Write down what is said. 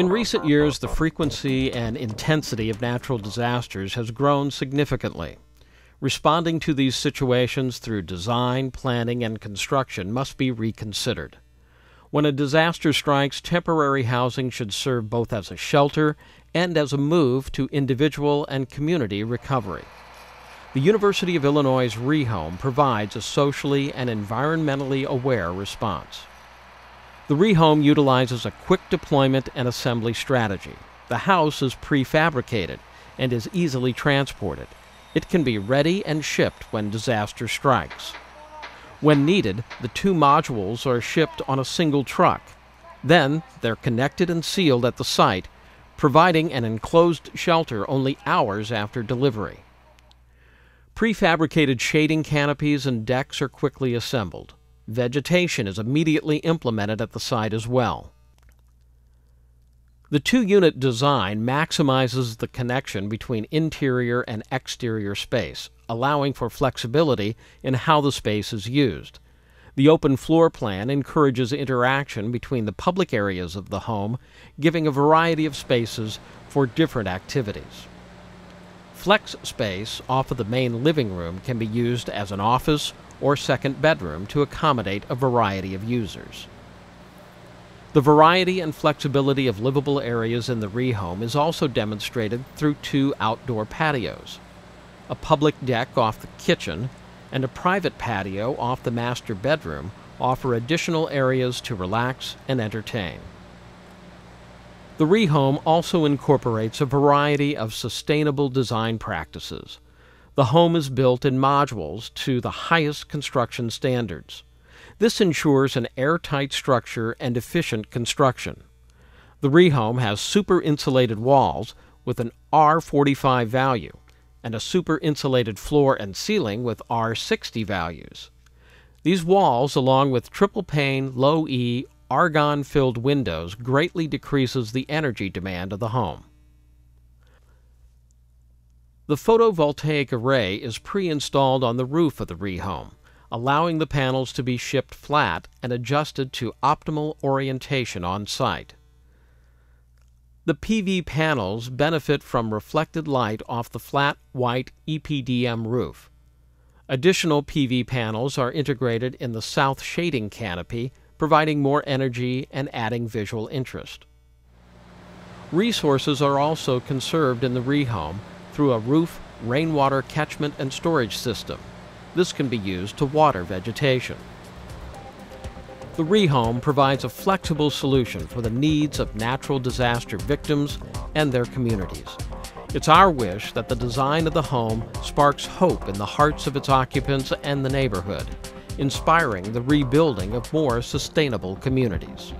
In recent years, the frequency and intensity of natural disasters has grown significantly. Responding to these situations through design, planning, and construction must be reconsidered. When a disaster strikes, temporary housing should serve both as a shelter and as a move to individual and community recovery. The University of Illinois' Rehome provides a socially and environmentally aware response. The Rehome utilizes a quick deployment and assembly strategy. The house is prefabricated and is easily transported. It can be ready and shipped when disaster strikes. When needed, the two modules are shipped on a single truck. Then they're connected and sealed at the site, providing an enclosed shelter only hours after delivery. Prefabricated shading canopies and decks are quickly assembled. Vegetation is immediately implemented at the site as well. The two unit design maximizes the connection between interior and exterior space, allowing for flexibility in how the space is used. The open floor plan encourages interaction between the public areas of the home, giving a variety of spaces for different activities. Flex space off of the main living room can be used as an office or second bedroom to accommodate a variety of users. The variety and flexibility of livable areas in the rehome is also demonstrated through two outdoor patios. A public deck off the kitchen and a private patio off the master bedroom offer additional areas to relax and entertain. The rehome also incorporates a variety of sustainable design practices. The home is built in modules to the highest construction standards. This ensures an airtight structure and efficient construction. The rehome has super insulated walls with an R45 value and a super insulated floor and ceiling with R60 values. These walls, along with triple pane, low E, argon filled windows, greatly decreases the energy demand of the home. The photovoltaic array is pre-installed on the roof of the rehome, allowing the panels to be shipped flat and adjusted to optimal orientation on site. The PV panels benefit from reflected light off the flat white EPDM roof. Additional PV panels are integrated in the south shading canopy, providing more energy and adding visual interest. Resources are also conserved in the rehome through a roof rainwater catchment and storage system. This can be used to water vegetation. The Rehome provides a flexible solution for the needs of natural disaster victims and their communities. It's our wish that the design of the home sparks hope in the hearts of its occupants and the neighborhood, inspiring the rebuilding of more sustainable communities.